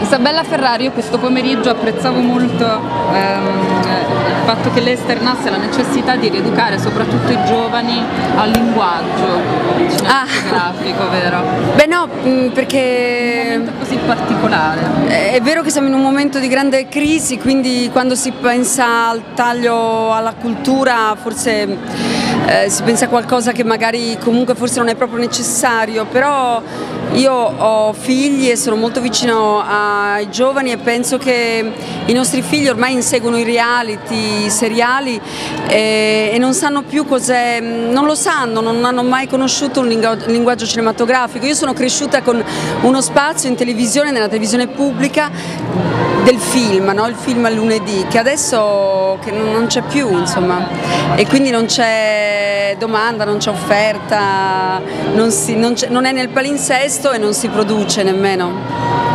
Isabella Ferrari, io questo pomeriggio apprezzavo molto ehm, il fatto che lei esternasse la necessità di rieducare soprattutto i giovani al linguaggio cinematografico, ah. vero? Beh no, mm, perché... Un momento così particolare. È vero che siamo in un momento di grande crisi, quindi quando si pensa al taglio alla cultura forse eh, si pensa a qualcosa che magari comunque forse non è proprio necessario, però io ho figli e sono molto vicino ai giovani e penso che i nostri figli ormai inseguono i reality, i seriali e, e non sanno più cos'è, non lo sanno, non hanno mai conosciuto un linguaggio cinematografico. Io sono cresciuta con uno spazio in televisione, nella televisione pubblica del film, no? il film al lunedì, che adesso che non c'è più insomma e quindi non c'è domanda, non c'è offerta, non, si, non, non è nel palinsesto e non si produce nemmeno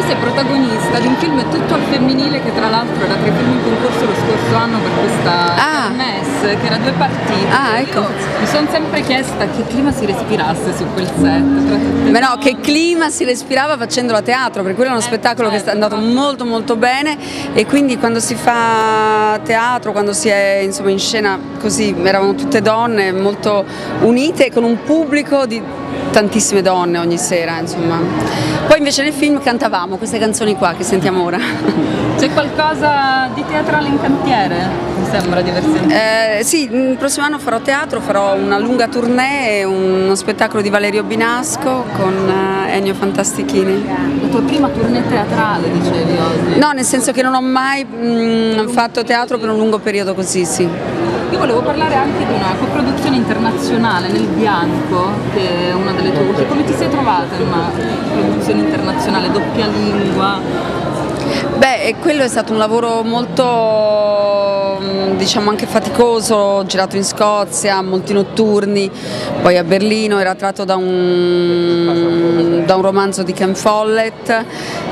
tu sei protagonista di un film tutto al femminile che tra l'altro era tra i film in concorso lo scorso anno per questa ah. Kermesse, che era due partite. Ah, ecco. mi sono sempre chiesta che clima si respirasse su quel set. Ma no, che clima si respirava facendolo a teatro, perché quello è uno eh, spettacolo certo, che è andato molto molto bene e quindi quando si fa teatro, quando si è insomma, in scena così, eravamo tutte donne molto unite con un pubblico di tantissime donne ogni sera, insomma. Poi invece nel film cantavamo queste canzoni qua che sentiamo ora. C'è qualcosa di teatrale in cantiere? Mi sembra diversamente. Eh, sì, il prossimo anno farò teatro, farò una lunga tournée, uno spettacolo di Valerio Binasco con eh, Ennio Fantastichini. La tua prima tournée teatrale, dicevi oggi? No, nel senso che non ho mai mh, mm, fatto teatro per un lungo periodo così, sì. Io volevo parlare anche di una coproduzione internazionale nel bianco, che è una delle tue ultime. Come ti sei trovata in una produzione internazionale, doppia lingua? Beh, quello è stato un lavoro molto diciamo anche faticoso, girato in Scozia, molti notturni, poi a Berlino, era tratto da un, da un romanzo di Ken Follett,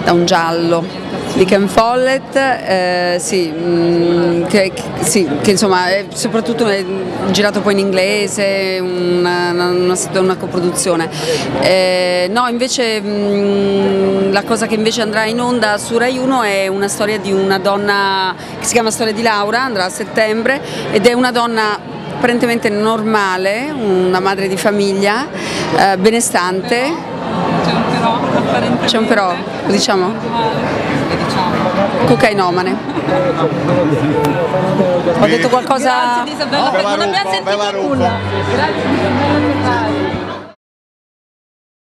da un giallo di Ken Follett, eh, sì, mm, che, sì, che, insomma è soprattutto è girato poi in inglese, una, una, una coproduzione. Eh, no, invece mh, mm, la cosa che invece andrà in onda su Rai 1 è una storia di una donna che si chiama Storia di Laura, andrà a settembre ed è una donna apparentemente normale, una madre di famiglia, eh, benestante. C'è un però, C'è un però, lo diciamo? cocainomane. Ho detto qualcosa... Grazie Isabella, non abbiamo sentito nulla. Grazie Isabella